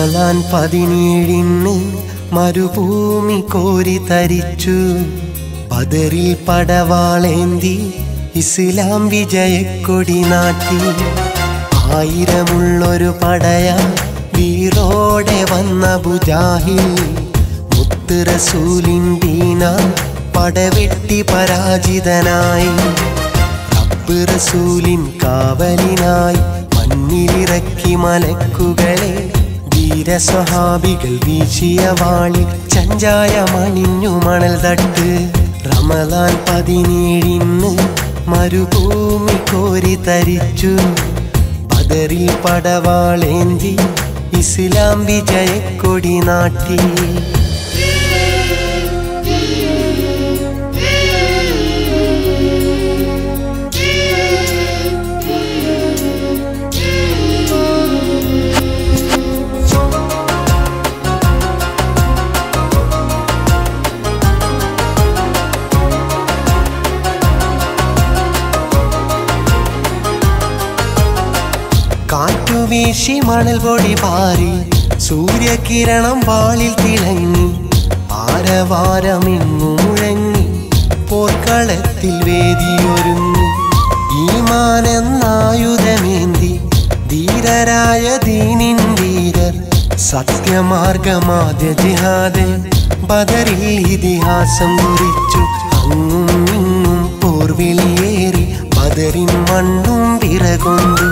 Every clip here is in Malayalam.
റമലാൻ പതിനേഴിന് മരുഭൂമി കോരി തരിച്ചു. ബദറിൽ പടവാളേന്തി ഇസ്ലാം വിജയക്കൊടി നാട്ടി. ആയിരമുള്ളൊരു പടയ വീറോടെ വന്ന ബുജാഹിൽ മുത്ത് റസൂലിൻ ദീന പടവെട്ടി പരാജിതനായി. റബ്ബ് റസൂലിൻ കാവലിനായി മണ്ണിലിറക്കി മലക്കുകളെ വീരസ്വഹാബികൾ വീശിയ വാണി ചഞ്ചായ മണിഞ്ഞു മണൽ തട്ട്. റമലാൻ പതിനേഴിന്ന് മരുഭൂമി കോരി തരിച്ചു. ബദറിൽ പടവാളേന്തി ഇസ്ലാം വിജയക്കൊടി നാട്ടി. കാറ്റുവീശി മണൽ പൊടി പാറി സൂര്യകിരണം വാളിൽ തിളങ്ങി ആരവാരമിങ്ങു മുഴങ്ങി പോർക്കളത്തിൽ വേദിയൊരുങ്ങി. ഈമാനെന്നായുധമേന്തി ധീരരായ ദീനിൻ ധീരർ സത്യമാർഗമാദ്യ ജിഹാദ് ബദറിൽ ഇതിഹാസം കുറിച്ചു അങ്ങും ഇങ്ങും പോർവിളിയേറി ബദറിൻ മണ്ണും വിറകൊണ്ടു.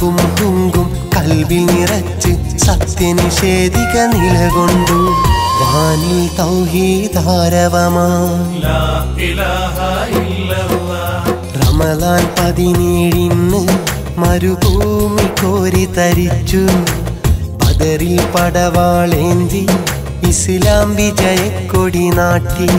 അമ്പും തുങ്കും കൽവിൽ നിറച്ച് സത്യനിഷേധിക നിലകൊണ്ടു വാനിൽ റമലാൻ പതിനേഴിന് മരുഭൂമി കോരി തരിച്ചു. ബദറിൽ പടവാളേന്തി ഇസ്ലാം വിജയക്കൊടി നാട്ടി.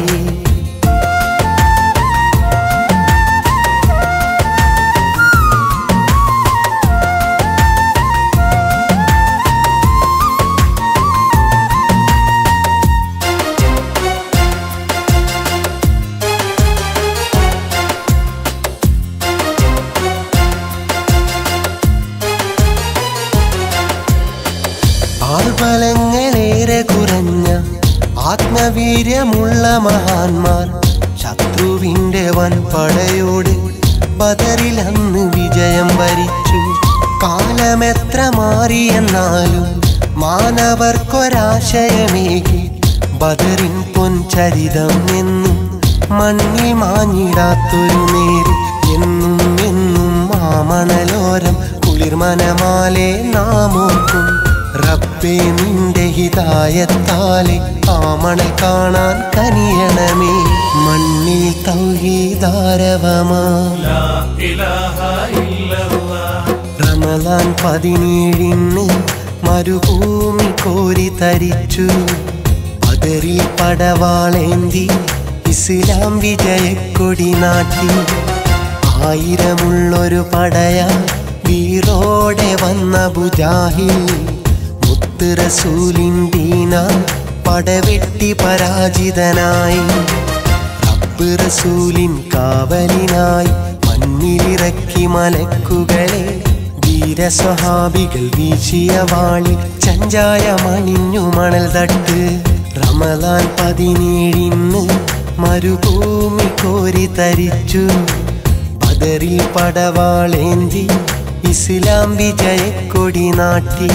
ആത്മവീര്യമുള്ള മഹാന്മാർ ശത്രുവിന്റെ വൻപടയോട് ബദറിൽ അന്ന് വിജയം വരിച്ചു. കാലമെത്ര മാറിയെന്നാലും മാനവർക്കൊരാശയമേകി ബദറിൻ പൊൻചരിതം എന്നും മണ്ണിൽ മാഞ്ഞിടാത്തൊരു നേര് എന്നും എന്നും മാമണലോരം കുളിർമനമാലെ നാമോക്കും റബ്ബേ നിന്റെ തൗഹീദായത്താലെ ആമണൽ കാണാൻ കനിയണമേ. മണ്ണിൽ തൗഹീദാരവമാ റമലാൻ പതിനേഴിന് മരുഭൂമി കോരി തരിച്ചു. അതിരിൽ പടവാളേന്തി ഇസ്ലാം വിജയക്കൊടി നാട്ടി. ആയിരമുള്ളൊരു പടയാ വീറോടെ വന്ന ബുജാഹിൽ മുത്ത് റസൂലിൻ ദീന പടവെട്ടി പരാജിതനായി. റബ്ബ് റസൂലിൻ കാവലിനായി മണ്ണിലിറക്കി മലക്കുകളെ വീരസ്വഹാബികൾ വീശിയ വാളിൽ ചഞ്ചായ മണിഞ്ഞു മണൽ തട്ട്. റമലാൻ പതിനേഴിന്ന് മരുഭൂമി കോരി തരിച്ചു. ബദറിൽ പടവാളേന്തി ഇസ്ലാം വിജയക്കൊടി നാട്ടി.